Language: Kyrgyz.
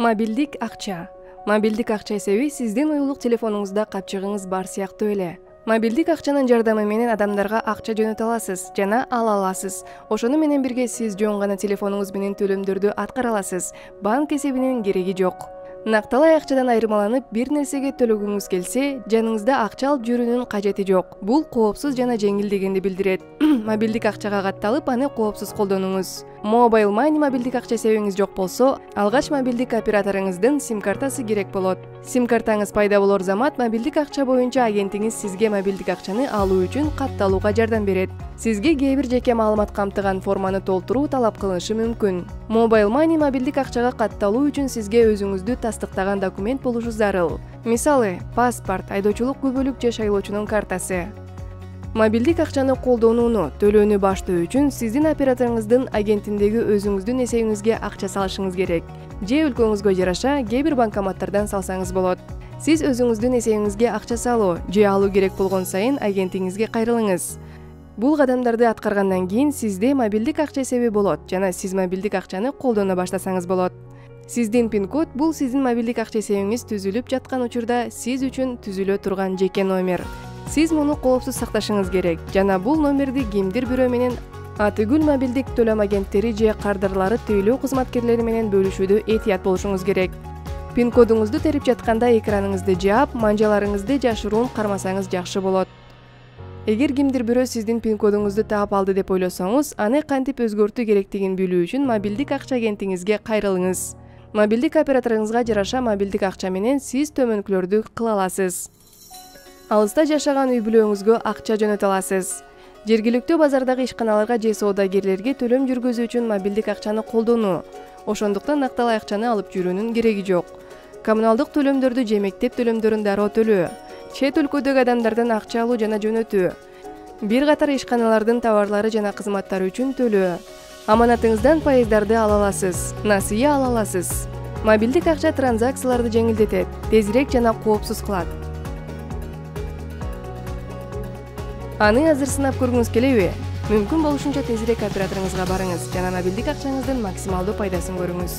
мобилдик акча. Мобилдик акча эсеби сиздин уюлдук телефонуңузда капчыгыңыз бар сыяктуу эле. Мобилдик акчанын жардамы менен адамдарга акча жөнөтө аласыз жана ала аласыз. Ошону менен бирге сиз жөн гана телефонуңуз менен төлөмдөрдү аткара аласыз. Банк эсебинин кереги жок. Накталай акчадан айырмаланып бир нерсеге төлөгүңүз келсе жаныңызда акча алып жүрүүнүн кажети жок. Бул коопсуз жана жеңил дегенди билдирет. Мобилдик акчага катталып аны коопсуз колдонуңуз мобайл мани мобилдик акча эсебиңиз жок болсо алгач мобилдик операторуңуздун сим картасы керек болот. Сим картаңыз пайда болор замат мобилдик акча боюнча агентиңиз сизге мобилдик акчаны алуу үчүн катталууга жардам берет. Сизге кээ бир жеке маалымат камтыган форманы толтуруу талап кылынышы мүмкүн. Мобайл мани мобилдик акчага катталуу үчүн сизге өзүңүздү тастыктаган документ болушу зарыл. Мисалы паспорт айдоочулук күбөлүк же шайлоочунун картасы мобилдик акчаны колдонууну төлөөнү баштоо үчүн сиздин операторуңуздун агентиндеги өзүңүздүн эсебиңизге акча салышыңыз керек. Же өлкөңүзгө жараша кээ бир банкоматтардан салсаңыз болот. Сиз өзүңүздүн эсебиңизге акча салуу же алуу керек болгон сайын агентиңизге кайрылыңыз. Бул кадамдарды аткаргандан кийин сизде мобилдик акча эсеби болот жана сиз мобилдик акчаны колдоно баштасаңыз болот. Сиздин пин код бул сиздин мобилдик акча эсебиңиз түзүлүп жаткан учурда сиз үчүн түзүлө турган жеке номер сиз муну коопсуз сакташыңыз керек. Жана бул номерди кимдир бирөө менен атүгүл мобилдик төлөм агенттери же кардарлары тейлөө кызматкерлери менен бөлүшүүдө этият болушуңуз керек. Пин кодуңузду терип жатканда экраныңызды жаап манжаларыңызды жашыруун кармасаңыз жакшы болот. Эгер кимдир бирөө сиздин пин кодуңузду таап алды деп ойлосоңуз аны кантип өзгөртүү керектигин билүү үчүн мобилдик акча агентиңизге кайрылыңыз. Мобилдик операторуңузга жараша мобилдик акча менен сиз төмөнкүлөрдү кыла аласыз алыста жашаган үй бүлөңүзгө акча жөнөтө аласыз. Жергиликтүү базардагы ишканаларга же соодагерлерге төлөм жүргүзүү үчүн мобилдик акчаны колдонуу. Ошондуктан накталай акчаны алып жүрүүнүн кереги жок. Коммуналдык төлөмдөрдү же мектеп төлөмдөрүн дароо төлөө чет өлкөдөгү адамдардан акча алуу жана жөнөтүү бир катар ишканалардын товарлары жана кызматтары үчүн төлөө аманатыңыздан пайыздарды ала аласыз насыя ала аласыз. Мобилдик акча транзакцияларды жеңилдетет тезирээк жана коопсуз кылат аны азыр сынап көргүңүз келеби. Мүмкүн болушунча тезирээк операторуңузга барыңыз жана мобилдик акчаңыздын максималдуу пайдасын көрүңүз